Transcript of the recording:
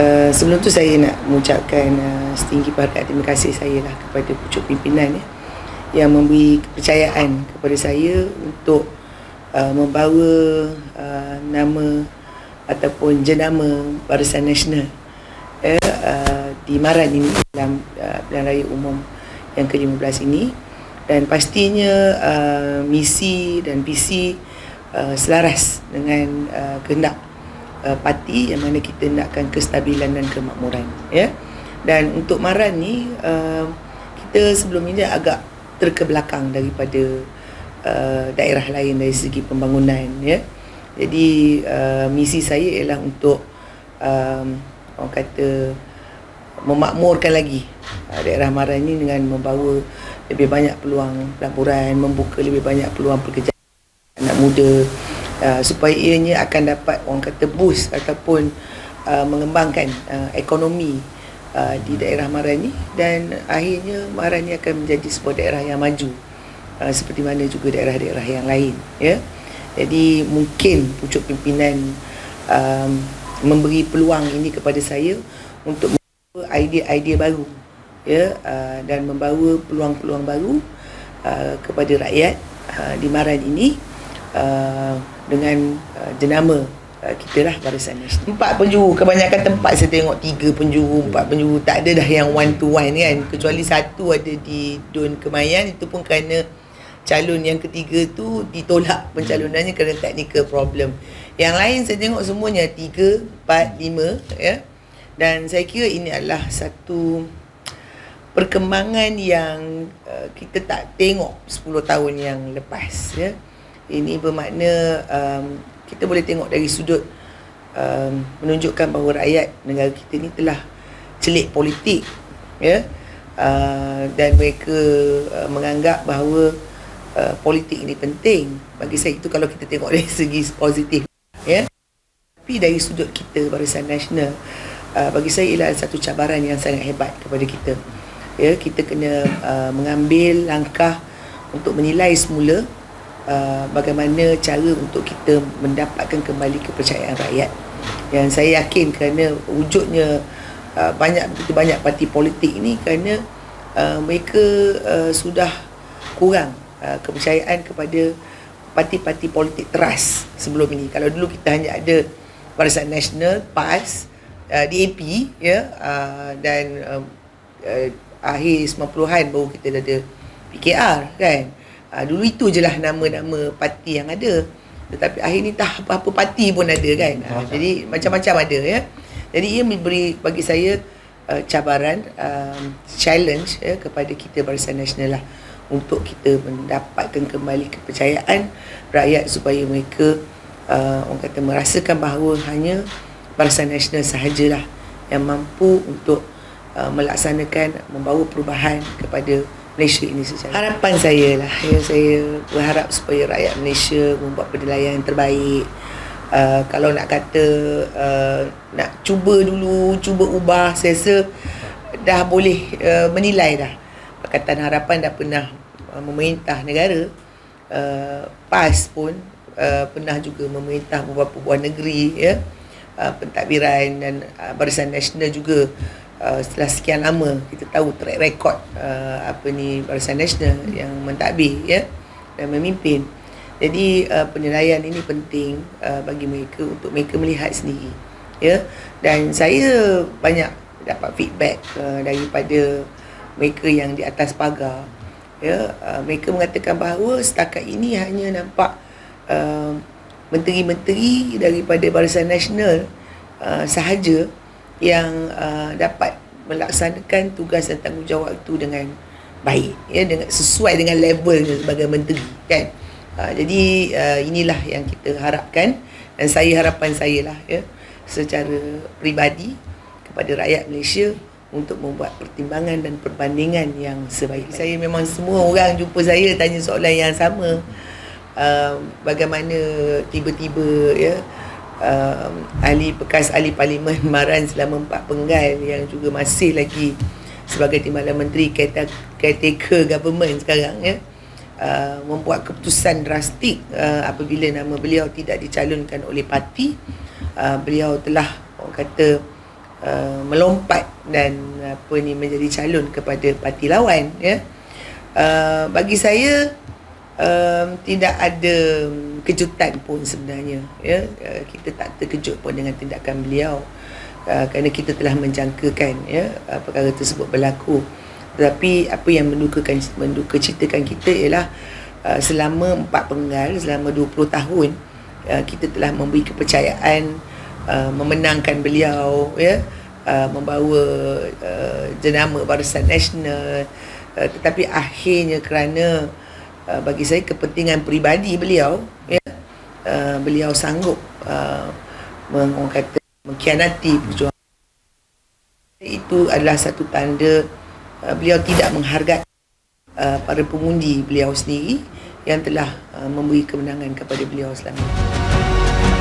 Uh, sebelum tu saya nak mengucapkan uh, setinggi penghargaan terima kasih saya lah kepada pucuk pimpinan ya, yang memberi kepercayaan kepada saya untuk uh, membawa uh, nama ataupun jenama Barisan Nasional ya, uh, di Maran ini dalam uh, Pilihan Raya Umum yang ke-15 ini. Dan pastinya uh, misi dan visi uh, selaras dengan uh, kehendak uh, parti yang mana kita nakkan kestabilan dan kemakmuran ya. Dan untuk Maran ni uh, kita sebelum ini agak terkebelakang daripada uh, daerah lain dari segi pembangunan ya. Jadi uh, misi saya ialah untuk um, orang kata memakmurkan lagi daerah Maran ini dengan membawa lebih banyak peluang pelaburan membuka lebih banyak peluang pekerjaan anak muda uh, supaya ianya akan dapat orang kata boost ataupun uh, mengembangkan uh, ekonomi uh, di daerah Marani. Dan akhirnya Marani akan menjadi sebuah daerah yang maju uh, seperti mana juga daerah-daerah yang lain ya. Jadi mungkin pucuk pimpinan um, memberi peluang ini kepada saya untuk membawa idea-idea baru ya uh, dan membawa peluang-peluang baru uh, kepada rakyat uh, di Maran ini. Uh, dengan uh, jenama uh, kita lah Barisan Nasional. Empat penjuru, kebanyakan tempat saya tengok tiga penjuru, empat penjuru, tak ada dah yang one to one kan. Kecuali satu ada di Dun Kemayan, itu pun kerana calon yang ketiga tu ditolak pencalonannya kerana technical problem. Yang lain saya tengok semuanya tiga, empat, lima ya. Dan saya kira ini adalah satu perkembangan yang uh, kita tak tengok 10 tahun yang lepas ya. Ini bermakna um, kita boleh tengok dari sudut um, menunjukkan bahawa rakyat negara kita ni telah celik politik ya. Uh, dan mereka uh, menganggap bahawa uh, politik ini penting. Bagi saya itu kalau kita tengok dari segi positif ya. Tapi dari sudut kita barisan nasional uh, bagi saya ialah satu cabaran yang sangat hebat kepada kita. Ya kita kena uh, mengambil langkah untuk menilai semula Uh, bagaimana cara untuk kita mendapatkan kembali kepercayaan rakyat. Yang saya yakin kerana wujudnya uh, banyak begitu banyak parti politik ini kerana uh, mereka uh, sudah kurang uh, kepercayaan kepada parti-parti politik teras sebelum ini. Kalau dulu kita hanya ada Barisan Nasional PAS uh, DAP ya uh, dan uh, uh, akhir 90-an baru kita ada PKR kan Uh, dulu itu je lah nama-nama parti yang ada. Tetapi akhir ni tak apa-apa parti pun ada kan. Uh, jadi macam-macam ada ya. Jadi ia memberi bagi saya uh, cabaran, um, challenge ya, kepada kita Barisan Nasional lah. Untuk kita mendapatkan kembali kepercayaan rakyat supaya mereka uh, orang kata merasakan bahawa hanya Barisan Nasional sahajalah yang mampu untuk uh, melaksanakan, membawa perubahan kepada Malaysia ini secara harapan saya lah. Ya saya berharap supaya rakyat Malaysia membuat penilaian yang terbaik. Uh, kalau nak kata uh, nak cuba dulu cuba ubah saya rasa dah boleh uh, menilai dah. Pakatan Harapan dah pernah uh, memerintah negara uh, PAS pun uh, pernah juga memerintah beberapa buah negeri ya. Uh, pentadbiran dan uh, Barisan Nasional juga uh, setelah sekian lama kita tahu track record uh, apa ni Barisan Nasional yang mentadbir ya dan memimpin. Jadi uh, penilaian ini penting uh, bagi mereka untuk mereka melihat sendiri. Ya. Dan saya banyak dapat feedback uh, daripada mereka yang di atas pagar. Ya, uh, mereka mengatakan bahawa setakat ini hanya nampak uh, menteri-menteri daripada Barisan Nasional uh, sahaja yang uh, dapat melaksanakan tugas dan tanggungjawab itu dengan baik ya dengan sesuai dengan levelnya sebagai menteri kan? Uh, jadi uh, inilah yang kita harapkan dan saya harapan saya lah ya secara peribadi kepada rakyat Malaysia untuk membuat pertimbangan dan perbandingan yang sebaik saya memang semua orang jumpa saya tanya soalan yang sama uh, bagaimana tiba-tiba ya uh, ahli bekas ahli parlimen Maran selama empat penggal yang juga masih lagi sebagai timbalan menteri caretaker government sekarang ya. Uh, membuat keputusan drastik uh, apabila nama beliau tidak dicalonkan oleh parti. Uh, beliau telah orang kata uh, melompat dan apa ni menjadi calon kepada parti lawan ya. Uh, bagi saya uh, tidak ada kejutan pun sebenarnya ya. Uh, kita tak terkejut pun dengan tindakan beliau. Uh, kerana kita telah menjangkakan ya uh, perkara tersebut berlaku. Tetapi apa yang mendukakan menduka ceritakan kita ialah uh, selama empat penggal selama 20 tahun uh, kita telah memberi kepercayaan uh, memenangkan beliau ya uh, membawa uh, jenama Barisan Nasional. Uh, tetapi akhirnya kerana uh, bagi saya kepentingan peribadi beliau ya uh, beliau sanggup uh, mengkata mengkhianati perjuangan itu adalah satu tanda uh, beliau tidak menghargai uh, para pengundi beliau sendiri yang telah uh, memberi kemenangan kepada beliau selama ini.